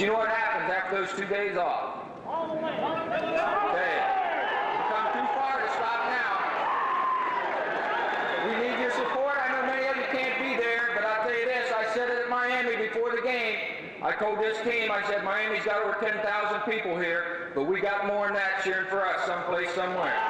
But you know what happens after those two days off? Okay. You've come too far to stop now. We need your support. I know many of you can't be there, but I'll tell you this. I said it at Miami before the game. I told this team, I said, Miami's got over 10,000 people here, but we got more than that cheering for us someplace, somewhere.